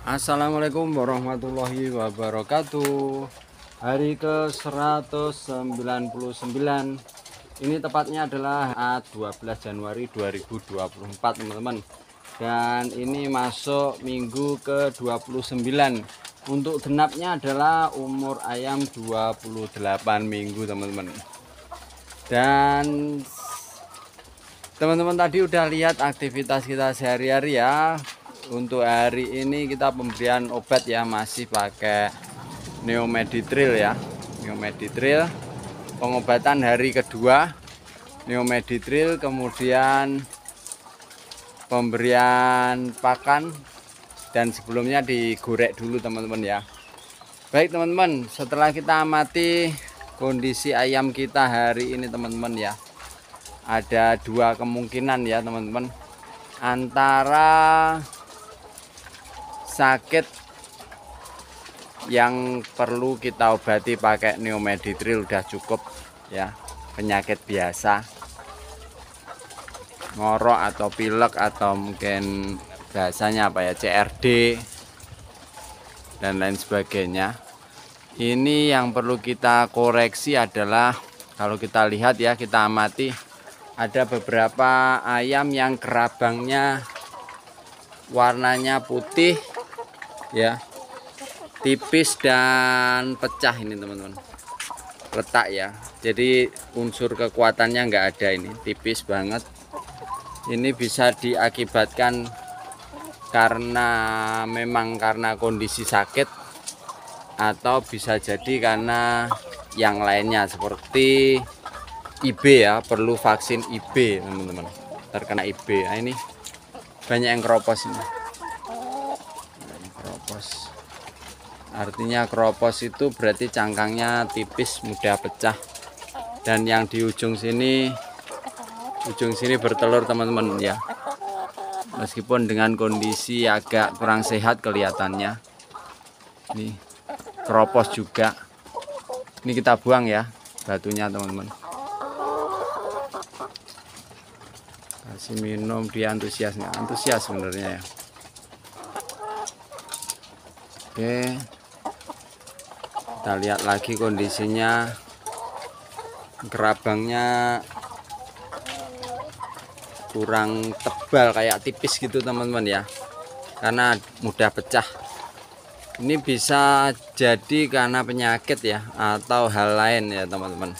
Assalamualaikum warahmatullahi wabarakatuh. Hari ke 199 Ini tepatnya adalah 12 Januari 2024 teman-teman. Dan ini masuk minggu ke 29 Untuk genapnya adalah umur ayam 28 minggu teman-teman. Dan teman-teman tadi udah lihat aktivitas kita sehari-hari ya untuk hari ini kita pemberian obat ya masih pakai neomeditril ya. Neomeditril pengobatan hari kedua neomeditril kemudian pemberian pakan dan sebelumnya digorek dulu teman-teman ya. Baik teman-teman setelah kita amati kondisi ayam kita hari ini teman-teman ya ada dua kemungkinan ya teman-teman. Antara sakit yang perlu kita obati pakai neomeditril udah cukup ya. Penyakit biasa. Ngorok atau pilek atau mungkin bahasanya apa ya CRD dan lain sebagainya. Ini yang perlu kita koreksi adalah kalau kita lihat ya kita amati ada beberapa ayam yang kerabangnya warnanya putih ya. Tipis dan pecah ini teman-teman. Retak ya. Jadi unsur kekuatannya enggak ada ini. Tipis banget. Ini bisa diakibatkan karena memang karena kondisi sakit atau bisa jadi karena yang lainnya seperti IB ya. Perlu vaksin IB teman-teman. Terkena IB nah, ini banyak yang keropos ini kropos. Artinya kropos itu berarti cangkangnya tipis mudah pecah. Dan yang di ujung sini ujung sini bertelur teman-teman ya. Meskipun dengan kondisi agak kurang sehat kelihatannya. Ini kropos juga. Ini kita buang ya batunya teman-teman. Kasih minum dia antusias nggak antusias sebenarnya ya oke. Kita lihat lagi kondisinya. Gerabangnya kurang tebal kayak tipis gitu teman-teman ya. Karena mudah pecah. Ini bisa jadi karena penyakit ya atau hal lain ya teman-teman.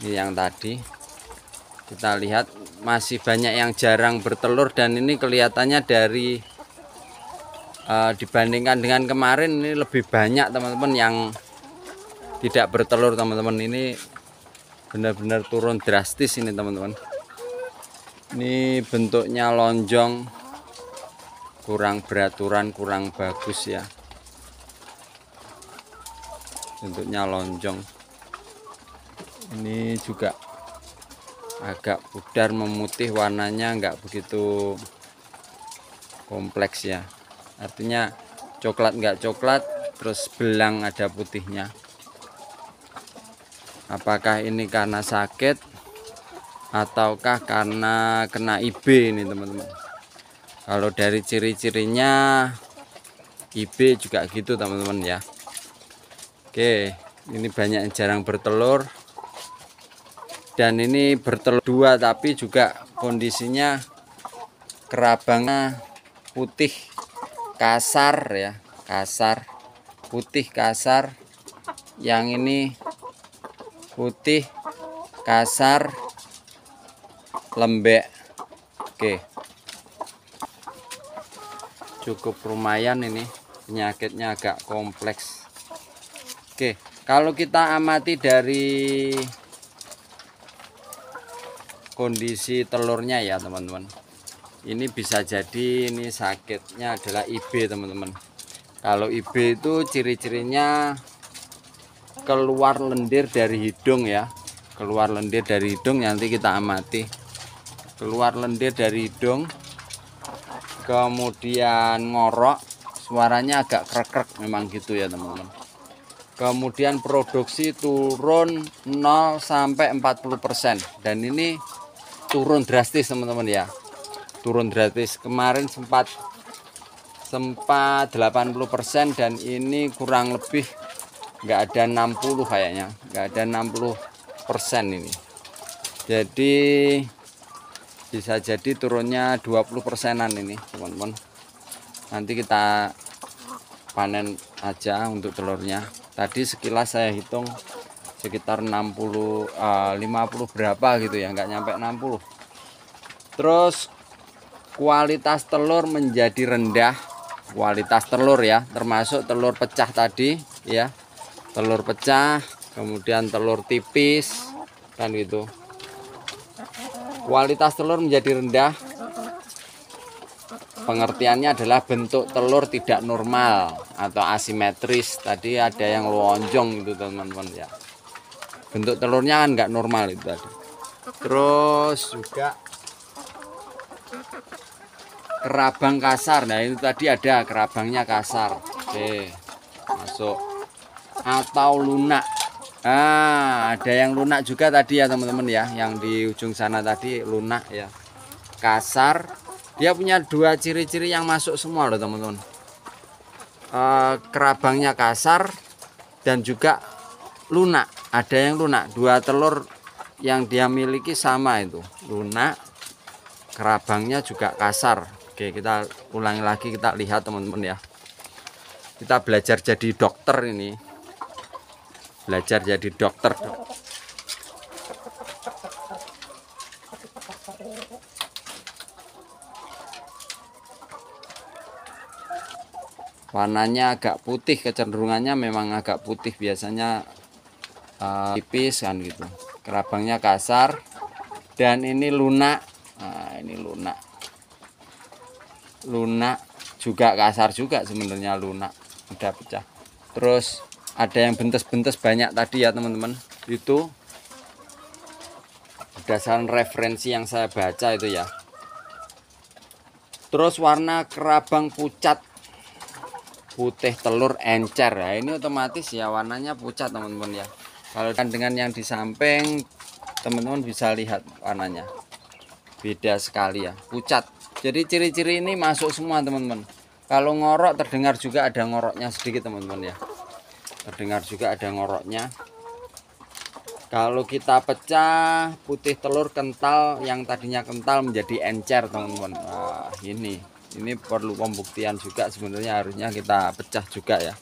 Ini yang tadi. Kita lihat masih banyak yang jarang bertelur dan ini kelihatannya dari uh, dibandingkan dengan kemarin ini lebih banyak teman-teman yang tidak bertelur teman-teman. Ini benar-benar turun drastis ini teman-teman. Ini bentuknya lonjong. Kurang beraturan kurang bagus ya. Bentuknya lonjong. Ini juga agak pudar memutih warnanya enggak begitu kompleks ya artinya coklat enggak coklat terus belang ada putihnya. Apakah ini karena sakit ataukah karena kena IB ini teman-teman? Kalau dari ciri-cirinya IB juga gitu teman-teman ya. Oke ini banyak yang jarang bertelur. Dan ini bertelur dua tapi juga kondisinya kerabangnya putih kasar ya kasar. Putih kasar. Yang ini putih kasar. Lembek. Oke. Cukup lumayan ini. Penyakitnya agak kompleks. Oke kalau kita amati dari kondisi telurnya ya teman-teman ini bisa jadi ini sakitnya adalah IB teman-teman. Kalau IB itu ciri-cirinya keluar lendir dari hidung ya. Keluar lendir dari hidung nanti kita amati. Keluar lendir dari hidung kemudian ngorok suaranya agak krek-krek memang gitu ya teman-teman. Kemudian produksi turun 0 sampai 40% dan ini turun drastis teman-teman ya turun drastis kemarin sempat sempat 80% dan ini kurang lebih enggak ada 60 kayaknya. Enggak ada 60% ini. Jadi bisa jadi turunnya 20 persenan ini teman-teman. Nanti kita panen aja untuk telurnya. Tadi sekilas saya hitung sekitar 60 uh, 50 berapa gitu ya nggak nyampe 60 terus kualitas telur menjadi rendah. Kualitas telur ya termasuk telur pecah tadi ya. Telur pecah kemudian telur tipis kan gitu. Kualitas telur menjadi rendah. Pengertiannya adalah bentuk telur tidak normal atau asimetris. Tadi ada yang lonjong itu teman-teman ya. Bentuk telurnya kan nggak normal itu tadi. Terus juga kerabang kasar nah itu tadi ada kerabangnya kasar oke masuk atau lunak Ah, ada yang lunak juga tadi ya teman-teman ya, yang di ujung sana tadi lunak ya. Kasar. Dia punya dua ciri-ciri yang masuk semua loh teman-teman. Uh, kerabangnya kasar dan juga lunak. Ada yang lunak. Dua telur yang dia miliki sama itu, lunak. Kerabangnya juga kasar. Oke, kita ulangi lagi kita lihat teman-teman ya. Kita belajar jadi dokter ini. Belajar jadi dokter warnanya agak putih kecenderungannya memang agak putih. Biasanya uh, tipis kan gitu. Kerabangnya kasar. Dan ini lunak nah, ini lunak lunak juga kasar juga sebenarnya lunak. Udah pecah. Terus ada yang bentes-bentes banyak tadi ya teman-teman. Itu berdasarkan referensi yang saya baca itu ya. Terus warna kerabang pucat. Putih telur encer. Ya ini otomatis ya warnanya pucat teman-teman ya. Kalau dengan yang di samping teman-teman bisa lihat warnanya. Beda sekali ya. Pucat jadi ciri-ciri ini masuk semua teman-teman. Kalau ngorok terdengar juga ada ngoroknya sedikit teman-teman ya. Terdengar juga ada ngoroknya. Kalau kita pecah putih telur kental yang tadinya kental menjadi encer teman-teman. Nah, ini. Ini perlu pembuktian juga sebenarnya harusnya kita pecah juga ya.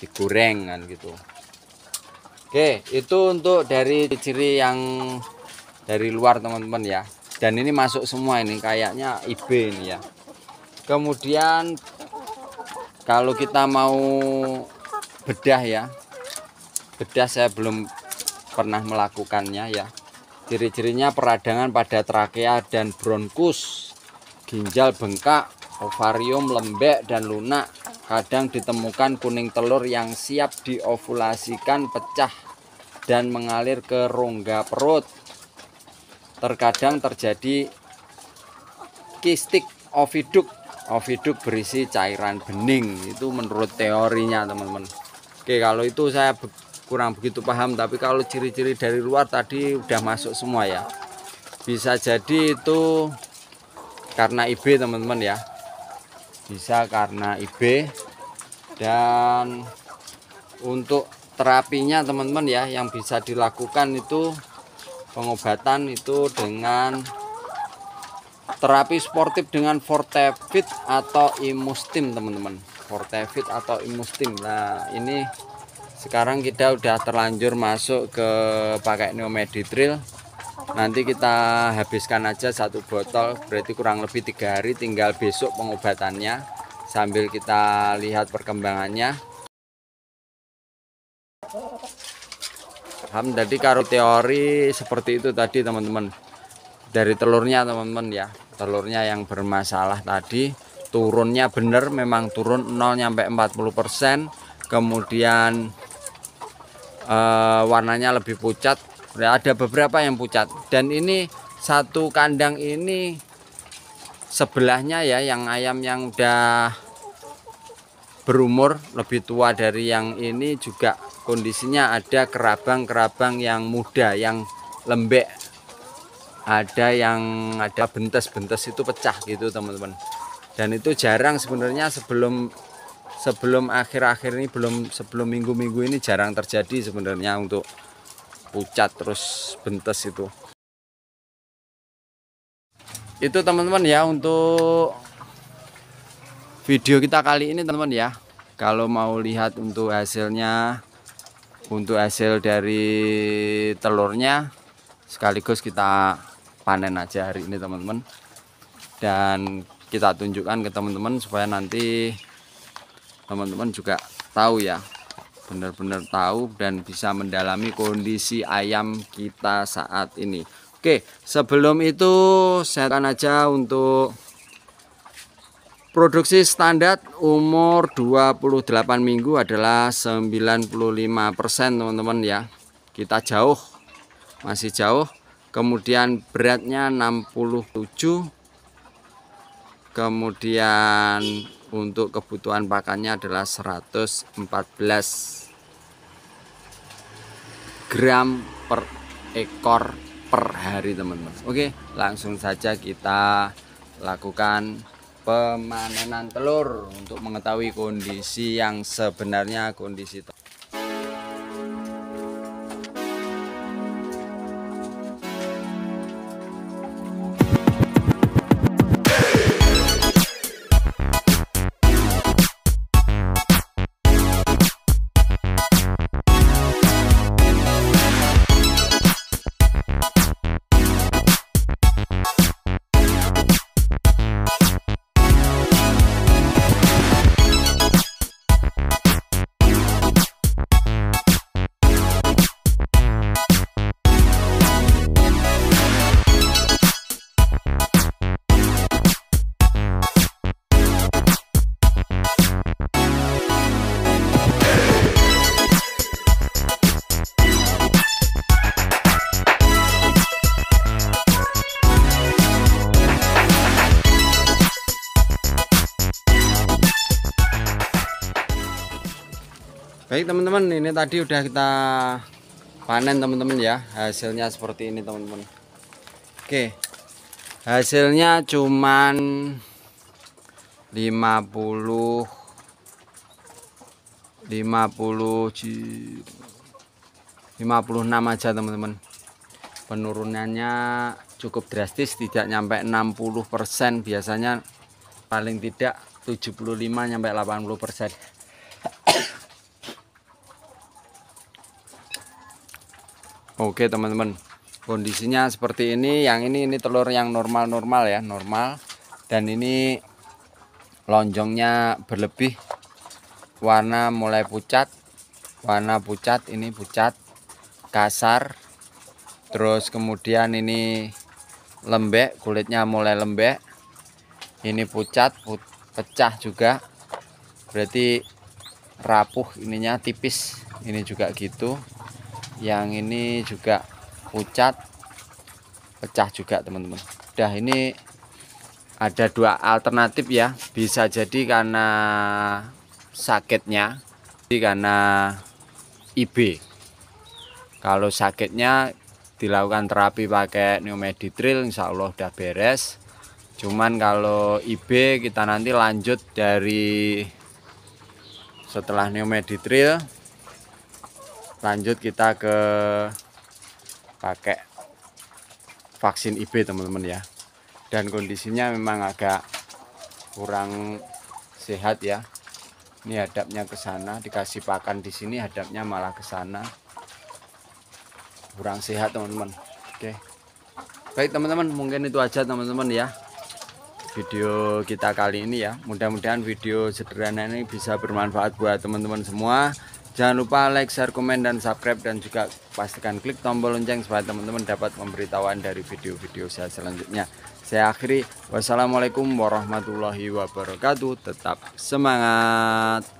Digoreng kan gitu. Oke itu untuk dari ciri yang dari luar teman-teman ya dan ini masuk semua ini kayaknya IB ini ya. Kemudian kalau kita mau bedah ya. Bedah saya belum pernah melakukannya ya. Ciri-cirinya peradangan pada trakea dan bronkus. Ginjal bengkak ovarium lembek dan lunak. Kadang ditemukan kuning telur yang siap diovulasikan pecah dan mengalir ke rongga perut terkadang terjadi kistik oviduk. Oviduk berisi cairan bening. Itu menurut teorinya teman-teman. Oke kalau itu saya kurang begitu paham tapi kalau ciri-ciri dari luar tadi udah masuk semua ya. Bisa jadi itu karena IB teman-teman ya. Bisa karena IB dan untuk terapinya teman-teman ya yang bisa dilakukan itu pengobatan itu dengan terapi sportif dengan Fortevit atau Imustim teman-teman. Fortevit atau Imustim nah ini sekarang kita udah terlanjur masuk ke pakai Neomeditril. Nanti kita habiskan aja satu botol berarti kurang lebih tiga hari tinggal besok pengobatannya. Sambil kita lihat perkembangannya paham? Jadi karo teori seperti itu tadi teman-teman. Dari telurnya teman-teman ya. Telurnya yang bermasalah tadi turunnya benar memang turun 0 sampai 40% kemudian uh, warnanya lebih pucat. Ya, ada beberapa yang pucat. Dan ini satu kandang ini sebelahnya ya yang ayam yang udah berumur lebih tua dari yang ini juga kondisinya ada kerabang-kerabang yang muda yang lembek. Ada yang ada bentes-bentes itu pecah gitu teman-teman. Dan itu jarang sebenarnya sebelum sebelum akhir-akhir ini belum sebelum minggu-minggu ini jarang terjadi sebenarnya untuk pucat terus bentes itu. Itu teman-teman ya untuk video kita kali ini teman-teman ya. Kalau mau lihat untuk hasilnya untuk hasil dari telurnya sekaligus kita panen aja hari ini teman-teman. Dan kita tunjukkan ke teman-teman supaya nanti teman-teman juga tahu ya. Benar-benar tahu dan bisa mendalami kondisi ayam kita saat ini. Oke sebelum itu saya akan aja untuk Produksi standar umur 28 minggu adalah 95% teman-teman ya. Kita jauh, masih jauh. Kemudian beratnya 67. Kemudian untuk kebutuhan pakannya adalah 114 gram per ekor per hari teman-teman. Oke, langsung saja kita lakukan pemanenan telur untuk mengetahui kondisi yang sebenarnya kondisi telur. Teman-teman ini tadi udah kita panen teman-teman ya. Hasilnya seperti ini teman-teman. Oke. Hasilnya cuman 50 50 56 aja teman-teman. Penurunannya cukup drastis tidak nyampe 60% biasanya paling tidak 75 nyampe 80% Oke teman-teman. Kondisinya seperti ini yang ini ini telur yang normal-normal ya normal. Dan ini lonjongnya berlebih. Warna mulai pucat warna pucat ini pucat kasar. Terus kemudian ini lembek kulitnya mulai lembek. Ini pucat pecah juga. Berarti rapuh ininya tipis. Ini juga gitu yang ini juga pucat pecah juga teman-teman. Udah ini ada dua alternatif ya. Bisa jadi karena sakitnya jadi karena IB kalau sakitnya dilakukan terapi pakai neomeditril insya Allah udah beres. Cuman kalau IB kita nanti lanjut dari setelah neomeditril lanjut kita ke pakai vaksin IB teman-teman ya. Dan kondisinya memang agak kurang sehat ya. Ini hadapnya ke sana dikasih pakan di sini hadapnya malah ke sana. Kurang sehat teman-teman. Oke. Baik teman-teman mungkin itu aja teman-teman ya video kita kali ini ya. Mudah-mudahan video sederhana ini bisa bermanfaat buat teman-teman semua Jangan lupa like, share, komen, dan subscribe dan juga pastikan klik tombol lonceng supaya teman-teman dapat pemberitahuan dari video-video saya selanjutnya. Saya akhiri. Wassalamualaikum warahmatullahi wabarakatuh. Tetap semangat.